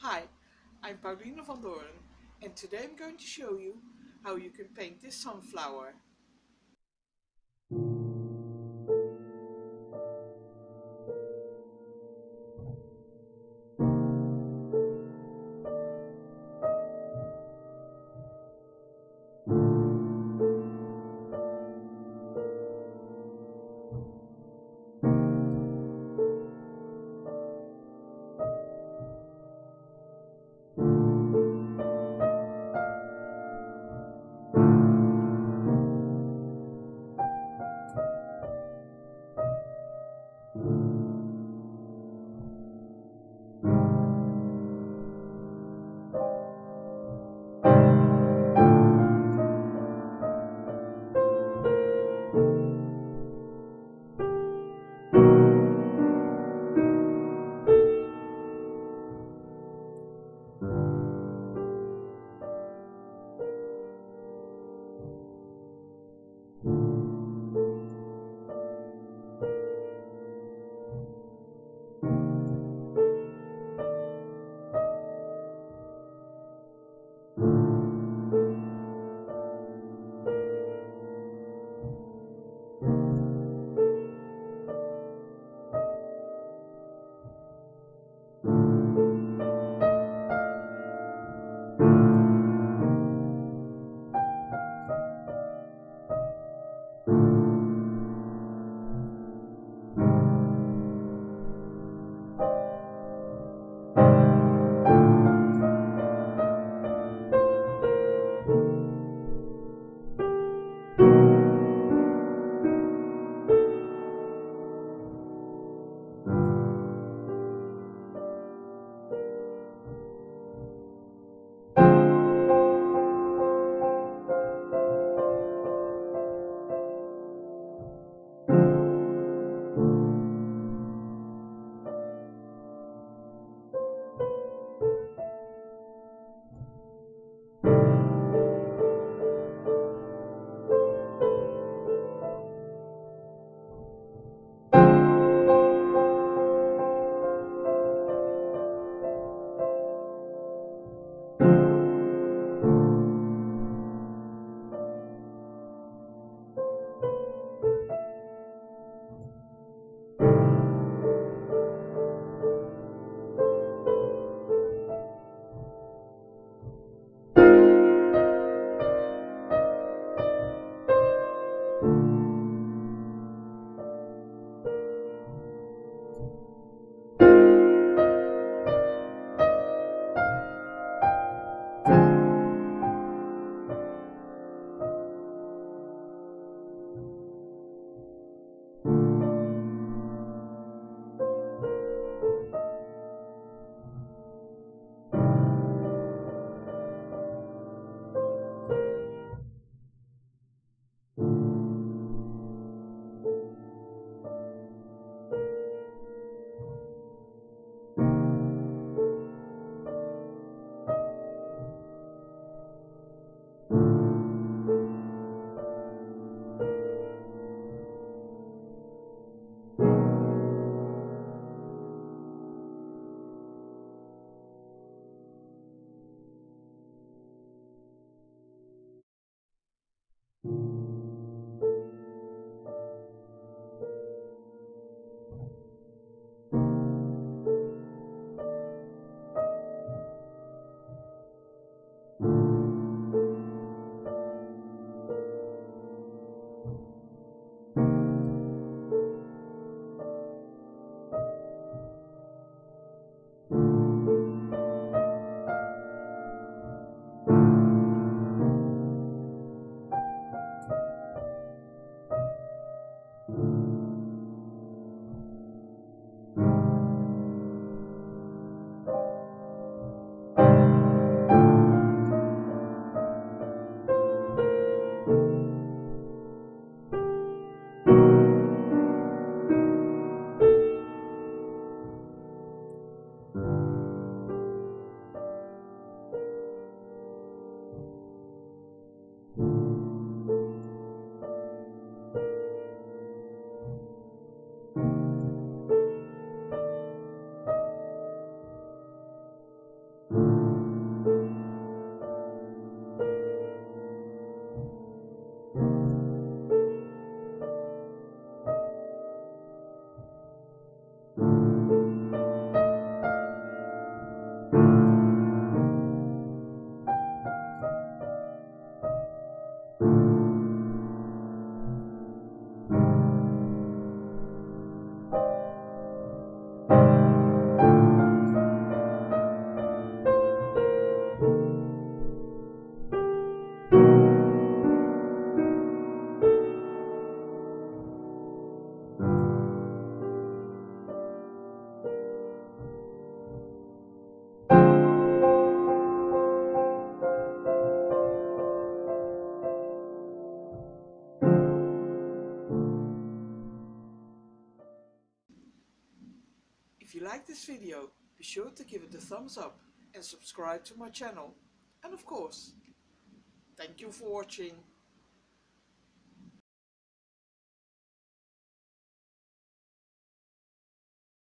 Hi, I'm Pauline van Doorn and today I'm going to show you how you can paint this sunflower. Like this video, be sure to give it a thumbs up and subscribe to my channel. And of course, thank you for watching.